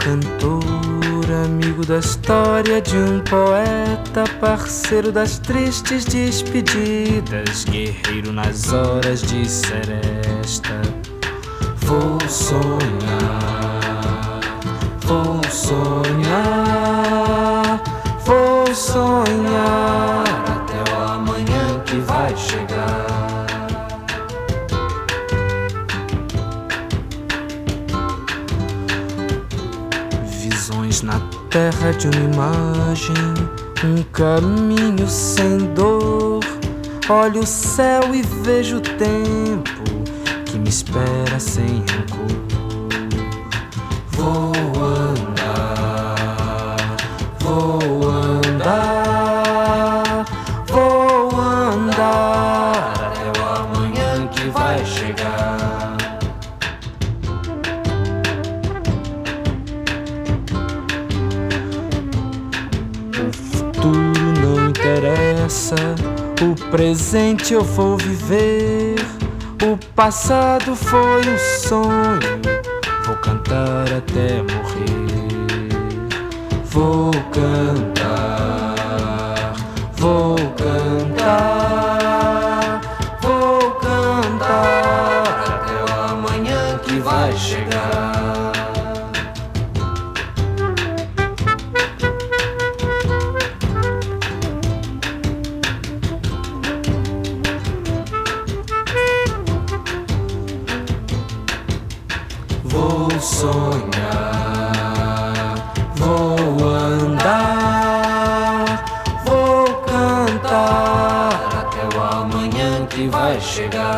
cantor, amigo da história de um poeta, parceiro das tristes despedidas, guerreiro nas horas de seresta. Vou sonhar, vou sonhar, vou sonhar até o amanhã que vai chegar. Na terra de uma imagem, um caminho sem dor. Olho o céu e vejo o tempo que me espera sem rancor. Vou andar, vou andar, o presente eu vou viver. O passado foi um sonho, vou cantar até morrer. Vou cantar, vou cantar, vou cantar até o amanhã que vai chegar. Vou sonhar, vou andar, vou cantar até o amanhã que vai chegar.